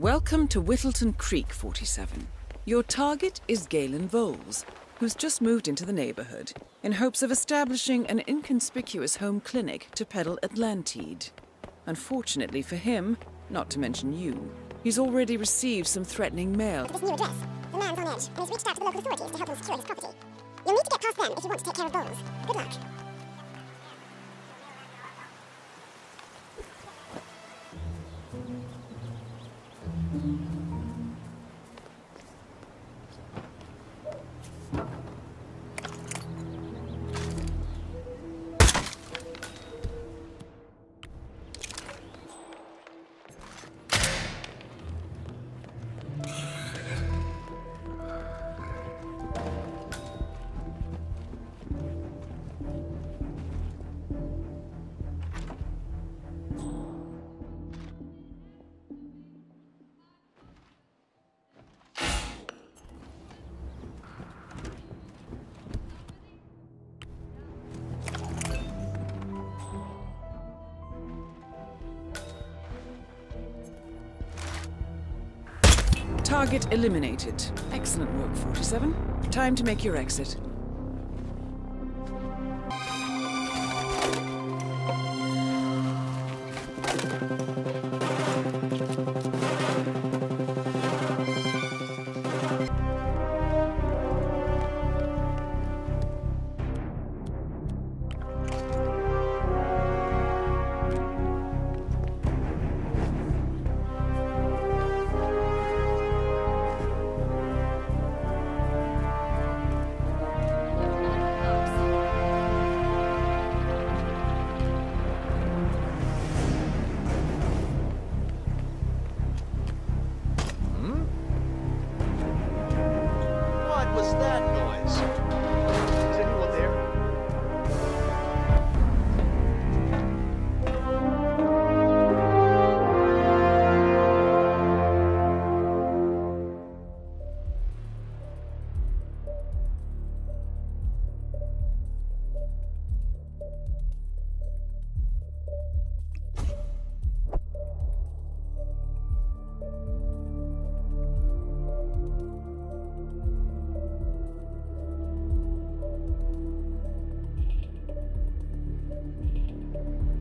Welcome to Whittleton Creek, 47. Your target is Galen Vaes, who's just moved into the neighborhood in hopes of establishing an inconspicuous home clinic to peddle Atlantide. Unfortunately for him, not to mention you, he's already received some threatening mail. This new address, the man's on edge and has reached out to the local authorities to help him secure his property. You'll need to get past them if you want to take care of Vaes. Good luck. Target eliminated. Excellent work, 47. Time to make your exit. was that noise?